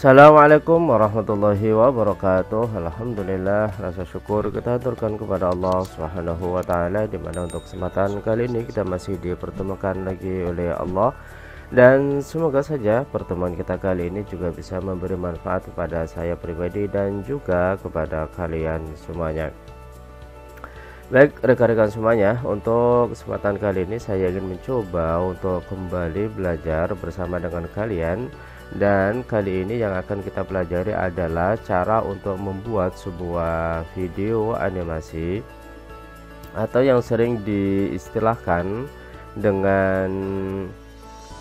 Assalamualaikum warahmatullahi wabarakatuh. Alhamdulillah rasa syukur kita aturkan kepada Allah subhanahu wa ta'ala Di mana untuk kesempatan kali ini kita masih dipertemukan lagi oleh Allah. Dan semoga saja pertemuan kita kali ini juga bisa memberi manfaat kepada saya pribadi dan juga kepada kalian semuanya. Baik rekan-rekan semuanya untuk kesempatan kali ini saya ingin mencoba untuk kembali belajar bersama dengan kalian dan kali ini yang akan kita pelajari adalah cara untuk membuat sebuah video animasi atau yang sering diistilahkan dengan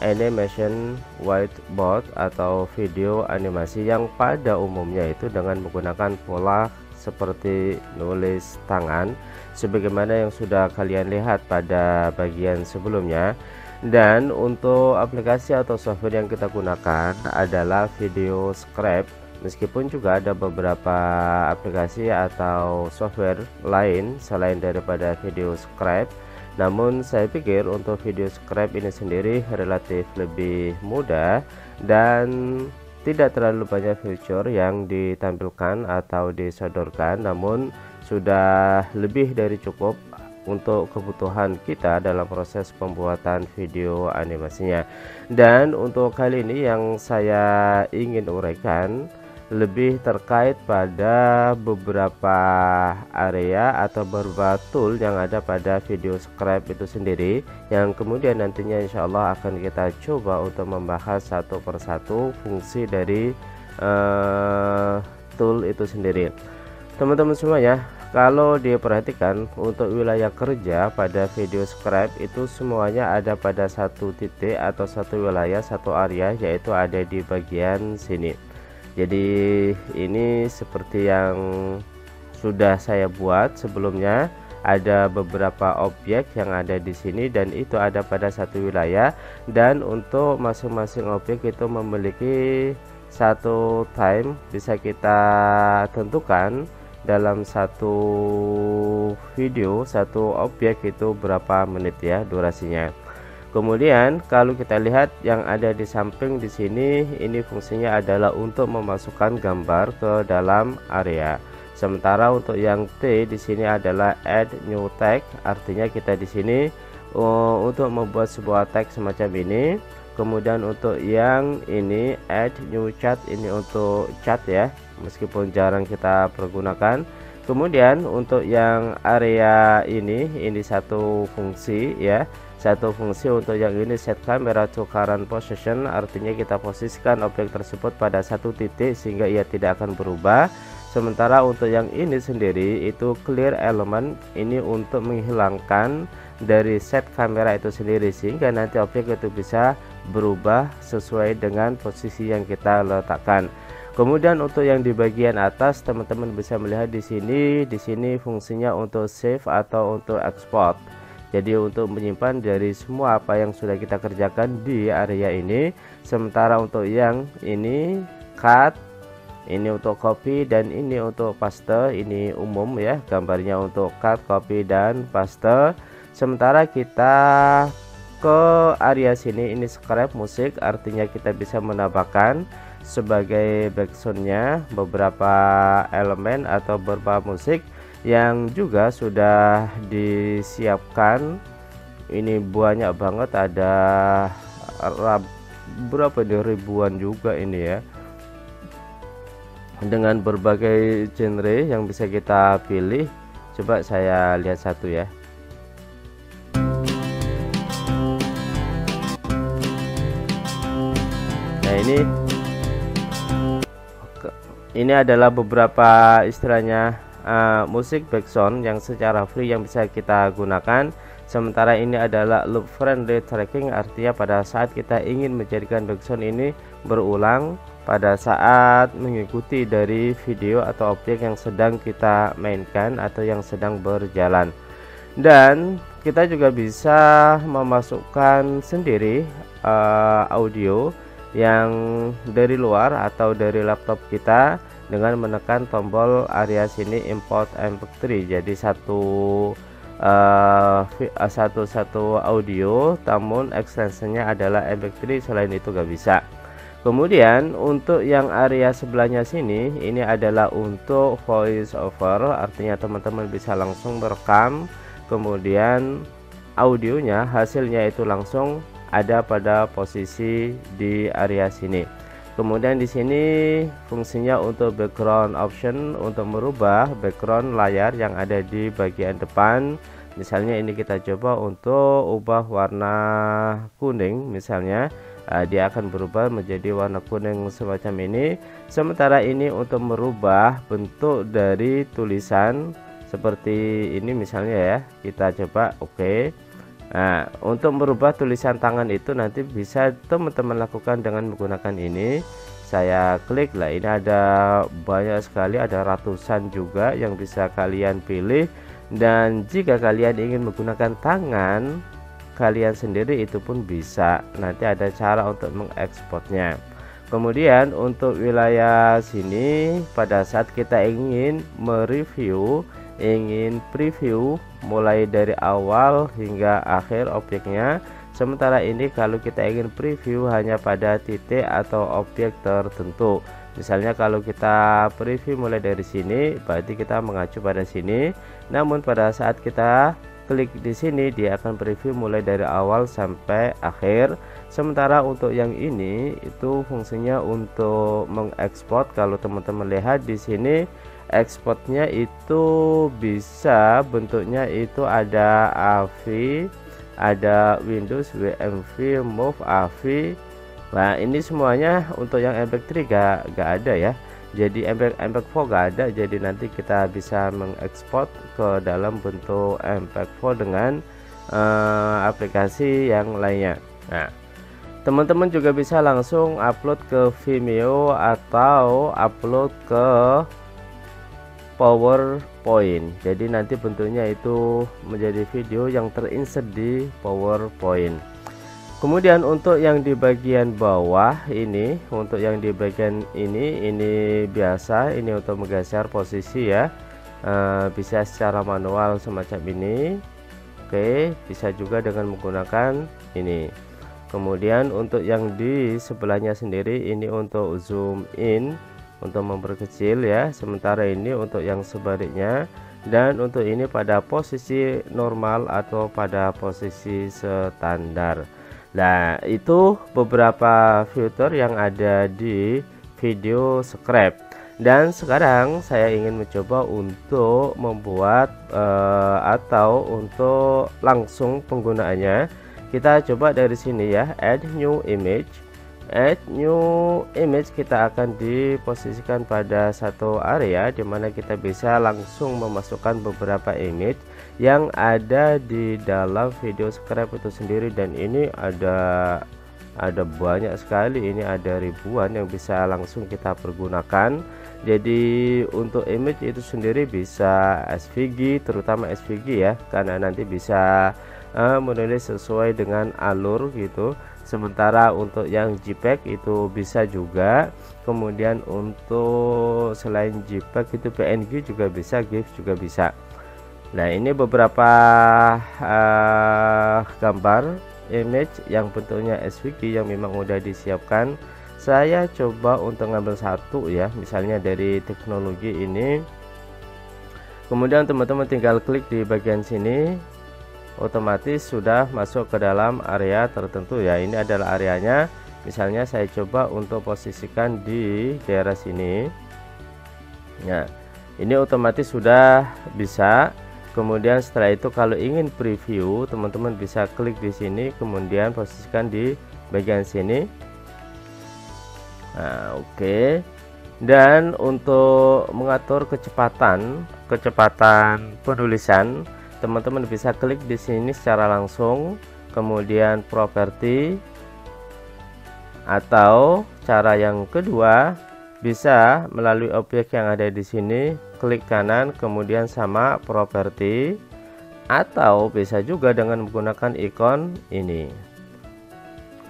animation whiteboard atau video animasi yang pada umumnya itu dengan menggunakan pola seperti nulis tangan sebagaimana yang sudah kalian lihat pada bagian sebelumnya dan untuk aplikasi atau software yang kita gunakan adalah video scrap meskipun juga ada beberapa aplikasi atau software lain selain daripada video scrap namun saya pikir untuk video scrap ini sendiri relatif lebih mudah dan tidak terlalu banyak fitur yang ditampilkan atau disodorkan. Namun sudah lebih dari cukup untuk kebutuhan kita dalam proses pembuatan video animasinya. Dan untuk kali ini yang saya ingin uraikan lebih terkait pada beberapa area atau beberapa tool yang ada pada video scribe itu sendiri yang kemudian nantinya insya Allah akan kita coba untuk membahas satu persatu fungsi dari uh, tool itu sendiri. Teman-teman semuanya kalau diperhatikan untuk wilayah kerja pada video scribe itu semuanya ada pada satu titik atau satu wilayah satu area yaitu ada di bagian sini. Jadi ini seperti yang sudah saya buat sebelumnya ada beberapa objek yang ada di sini dan itu ada pada satu wilayah. Dan untuk masing-masing objek itu memiliki satu time bisa kita tentukan dalam satu video satu objek itu berapa menit ya durasinya. Kemudian kalau kita lihat yang ada di samping di sini ini fungsinya adalah untuk memasukkan gambar ke dalam area. Sementara untuk yang T di sini adalah add new text artinya kita di sini uh, untuk membuat sebuah teks semacam ini. Kemudian untuk yang ini add new chat ini untuk chat ya meskipun jarang kita pergunakan. Kemudian untuk yang area ini ini satu fungsi ya. Satu fungsi untuk yang ini set camera to current position artinya kita posisikan objek tersebut pada satu titik sehingga ia tidak akan berubah. Sementara untuk yang ini sendiri itu clear element ini untuk menghilangkan dari set kamera itu sendiri sehingga nanti objek itu bisa berubah sesuai dengan posisi yang kita letakkan. Kemudian untuk yang di bagian atas teman-teman bisa melihat di sini, di sini fungsinya untuk save atau untuk export. Jadi untuk menyimpan dari semua apa yang sudah kita kerjakan di area ini. Sementara untuk yang ini cut, ini untuk copy dan ini untuk paste. Ini umum ya, gambarnya untuk cut, copy dan paste. Sementara kita ke area sini ini scrap musik artinya kita bisa menambahkan sebagai backsoundnya beberapa elemen atau beberapa musik yang juga sudah disiapkan. Ini banyak banget ada berapa di ribuan juga ini ya. Dengan berbagai genre yang bisa kita pilih coba saya lihat satu ya. Ini ini adalah beberapa istilahnya uh, musik background yang secara free yang bisa kita gunakan. Sementara ini adalah loop friendly tracking artinya pada saat kita ingin menjadikan background ini berulang pada saat mengikuti dari video atau objek yang sedang kita mainkan atau yang sedang berjalan. Dan kita juga bisa memasukkan sendiri uh, audio yang dari luar atau dari laptop kita dengan menekan tombol area sini import mp3 jadi satu uh, satu satu audio namun extensionnya adalah mp3 selain itu gak bisa. Kemudian untuk yang area sebelahnya sini ini adalah untuk voice over artinya teman-teman bisa langsung merekam. Kemudian audionya hasilnya itu langsung ada pada posisi di area sini kemudian di sini fungsinya untuk background option untuk merubah background layar yang ada di bagian depan. Misalnya ini kita coba untuk ubah warna kuning misalnya. Uh, dia akan berubah menjadi warna kuning semacam ini. Sementara ini untuk merubah bentuk dari tulisan seperti ini misalnya ya. Kita coba oke. okay. Nah, untuk merubah tulisan tangan itu nanti bisa teman-teman lakukan dengan menggunakan ini. Saya klik lah, ini ada banyak sekali, ada ratusan juga yang bisa kalian pilih. Dan jika kalian ingin menggunakan tangan, kalian sendiri itu pun bisa nanti ada cara untuk mengekspornya kemudian untuk wilayah sini pada saat kita ingin mereview ingin preview mulai dari awal hingga akhir objeknya. Sementara ini kalau kita ingin preview hanya pada titik atau objek tertentu. Misalnya kalau kita preview mulai dari sini berarti kita mengacu pada sini. Namun pada saat kita klik di sini dia akan preview mulai dari awal sampai akhir. Sementara untuk yang ini itu fungsinya untuk mengekspor. Kalau teman-teman lihat di sini ekspornya itu bisa bentuknya itu ada AV ada Windows WMV Move AV Nah ini semuanya untuk yang MP3 gak, gak ada ya. Jadi mp4 gak ada jadi nanti kita bisa mengekspor ke dalam bentuk mp4 dengan uh, aplikasi yang lainnya. Nah teman-teman juga bisa langsung upload ke Vimeo atau upload ke PowerPoint jadi nanti bentuknya itu menjadi video yang terinsert di PowerPoint kemudian untuk yang di bagian bawah ini untuk yang di bagian ini ini biasa ini untuk menggeser posisi ya. E, bisa secara manual semacam ini. Oke bisa juga dengan menggunakan ini. Kemudian untuk yang di sebelahnya sendiri ini untuk zoom in untuk memperkecil ya sementara ini untuk yang sebaliknya dan untuk ini pada posisi normal atau pada posisi standar Nah, itu beberapa fitur yang ada di video scrap. Dan sekarang saya ingin mencoba untuk membuat uh, atau untuk langsung penggunaannya. Kita coba dari sini ya, add new image. Add new image kita akan diposisikan pada satu area di mana kita bisa langsung memasukkan beberapa image yang ada di dalam video scrap itu sendiri. Dan ini ada ada banyak sekali. Ini ada ribuan yang bisa langsung kita pergunakan. Jadi untuk image itu sendiri bisa SVG terutama SVG ya karena nanti bisa uh, menulis sesuai dengan alur gitu sementara untuk yang JPEG itu bisa juga. Kemudian untuk selain JPEG itu PNG juga bisa GIF juga bisa. Nah ini beberapa uh, gambar image yang bentuknya SVG yang memang sudah disiapkan. Saya coba untuk ngambil satu ya misalnya dari teknologi ini. Kemudian teman-teman tinggal klik di bagian sini otomatis sudah masuk ke dalam area tertentu ya. Ini adalah areanya. Misalnya saya coba untuk posisikan di daerah sini. Ya ini otomatis sudah bisa. Kemudian setelah itu kalau ingin preview teman-teman bisa klik di sini kemudian posisikan di bagian sini. Nah oke. Okay. dan untuk mengatur kecepatan kecepatan penulisan teman-teman bisa klik di sini secara langsung kemudian properti atau cara yang kedua bisa melalui objek yang ada di sini klik kanan kemudian sama properti atau bisa juga dengan menggunakan ikon ini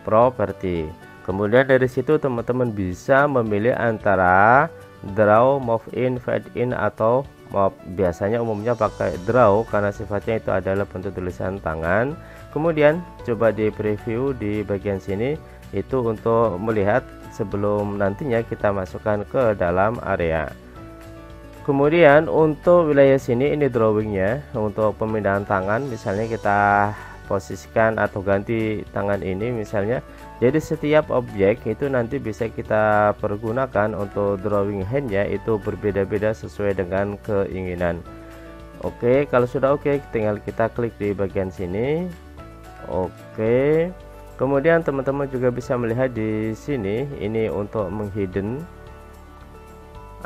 properti. Kemudian dari situ teman-teman bisa memilih antara draw move in fade in atau move biasanya umumnya pakai draw karena sifatnya itu adalah bentuk tulisan tangan. Kemudian coba di preview di bagian sini. Itu untuk melihat sebelum nantinya kita masukkan ke dalam area. Kemudian untuk wilayah sini ini drawingnya. Untuk pemindahan tangan misalnya kita posisikan atau ganti tangan ini misalnya jadi setiap objek itu nanti bisa kita pergunakan untuk drawing handnya itu berbeda-beda sesuai dengan keinginan. Oke kalau sudah oke tinggal kita klik di bagian sini. Oke. Kemudian teman-teman juga bisa melihat di sini ini untuk menghidden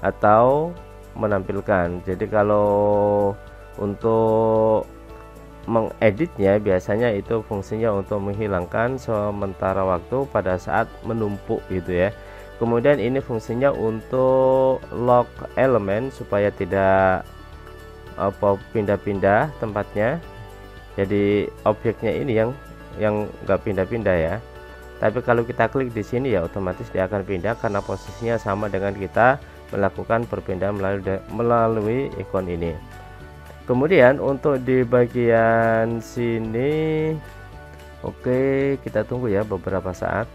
atau menampilkan. Jadi kalau untuk mengeditnya biasanya itu fungsinya untuk menghilangkan sementara waktu pada saat menumpuk gitu ya. Kemudian ini fungsinya untuk lock elemen supaya tidak apa pindah-pindah tempatnya. Jadi objeknya ini yang yang enggak pindah-pindah ya. Tapi kalau kita klik di sini ya otomatis dia akan pindah karena posisinya sama dengan kita melakukan perpindahan melalui melalui ikon ini kemudian untuk di bagian sini oke kita tunggu ya beberapa saat.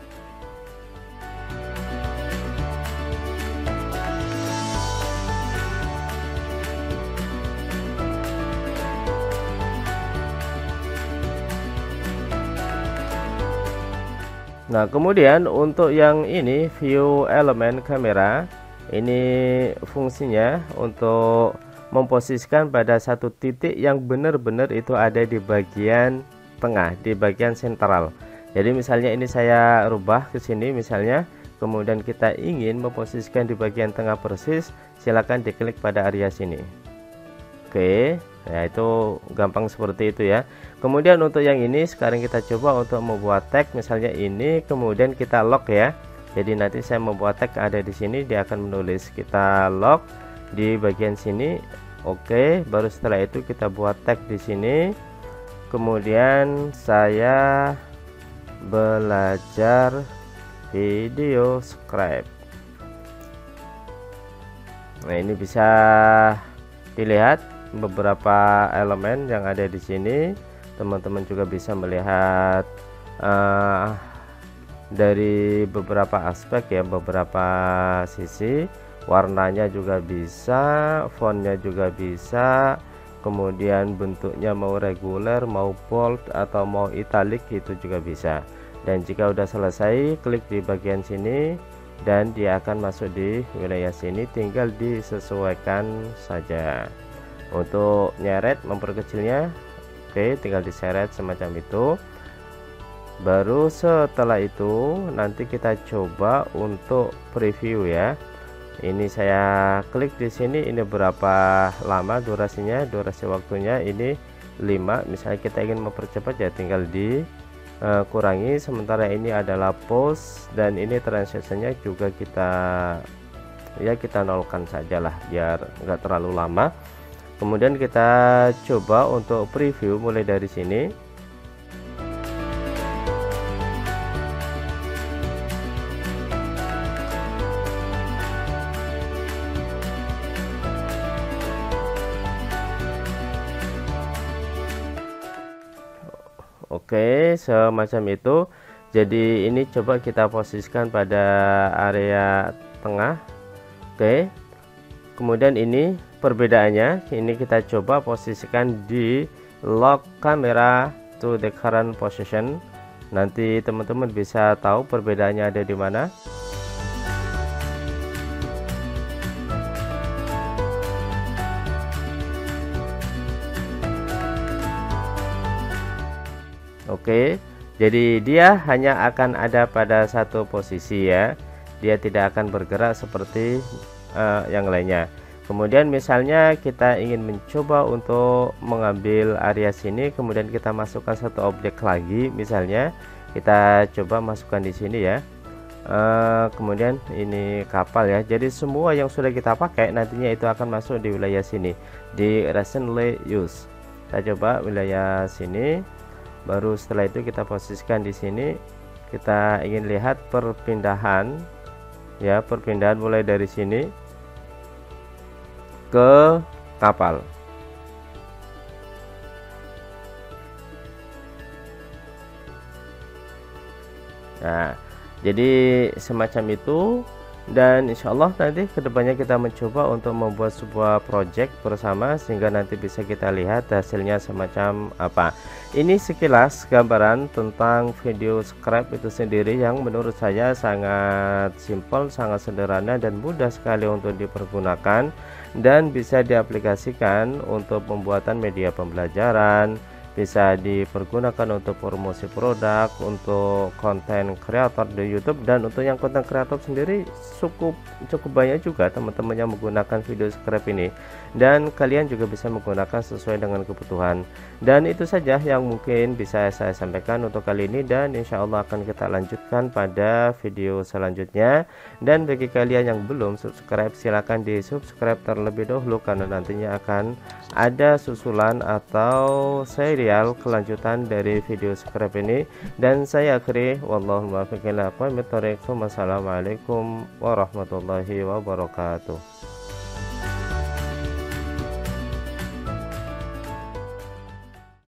Nah kemudian untuk yang ini view elemen kamera ini fungsinya untuk memposisikan pada satu titik yang benar-benar itu ada di bagian tengah di bagian sentral. Jadi misalnya ini saya rubah ke sini misalnya kemudian kita ingin memposisikan di bagian tengah persis silahkan diklik pada area sini. Oke ya itu gampang seperti itu ya. Kemudian untuk yang ini sekarang kita coba untuk membuat tag. Misalnya ini kemudian kita lock ya. Jadi nanti saya membuat tag ada di sini dia akan menulis kita lock di bagian sini oke baru setelah itu kita buat tag di sini. Kemudian saya belajar video scribe nah ini bisa dilihat beberapa elemen yang ada di sini. Teman-teman juga bisa melihat uh, dari beberapa aspek ya beberapa sisi warnanya juga bisa fontnya juga bisa. Kemudian bentuknya mau reguler mau bold atau mau italic itu juga bisa. Dan jika sudah selesai klik di bagian sini dan dia akan masuk di wilayah sini tinggal disesuaikan saja. Untuk nyeret memperkecilnya oke tinggal diseret semacam itu. Baru setelah itu nanti kita coba untuk preview ya ini saya klik di sini ini berapa lama durasinya durasi waktunya? Ini 5 misalnya kita ingin mempercepat ya tinggal di uh, kurangi. Sementara ini adalah pause dan ini transitionnya juga kita ya kita nolkan sajalah biar enggak terlalu lama. Kemudian kita coba untuk preview mulai dari sini Oke semacam itu. Jadi ini coba kita posisikan pada area tengah. Oke. Kemudian ini perbedaannya. Ini kita coba posisikan di lock kamera to the current position. Nanti teman-teman bisa tahu perbedaannya ada di mana Oke jadi dia hanya akan ada pada satu posisi ya. Dia tidak akan bergerak seperti uh, yang lainnya. Kemudian misalnya kita ingin mencoba untuk mengambil area sini kemudian kita masukkan satu objek lagi misalnya kita coba masukkan di sini ya. Uh, kemudian ini kapal ya. Jadi semua yang sudah kita pakai nantinya itu akan masuk di wilayah sini di recently use. Kita coba wilayah sini baru setelah itu kita posisikan di sini kita ingin lihat perpindahan ya perpindahan mulai dari sini ke kapal. Nah, jadi semacam itu dan insya Allah nanti ke depannya kita mencoba untuk membuat sebuah project bersama sehingga nanti bisa kita lihat hasilnya semacam apa. Ini sekilas gambaran tentang video scrap itu sendiri yang menurut saya sangat simpel sangat sederhana dan mudah sekali untuk dipergunakan dan bisa diaplikasikan untuk pembuatan media pembelajaran bisa dipergunakan untuk promosi produk untuk konten kreator di YouTube dan untuk yang konten kreator sendiri cukup cukup banyak juga teman-teman yang menggunakan video script ini dan kalian juga bisa menggunakan sesuai dengan kebutuhan. Dan itu saja yang mungkin bisa saya sampaikan untuk kali ini. Dan insya Allah akan kita lanjutkan pada video selanjutnya. Dan bagi kalian yang belum subscribe silahkan di subscribe terlebih dahulu karena nantinya akan ada susulan atau seri tutorial kelanjutan dari video script ini. Dan saya akhiri. Wallahu muwaffiq ila aqwamit thoriq. Wassalamualaikum warahmatullahi wabarakatuh.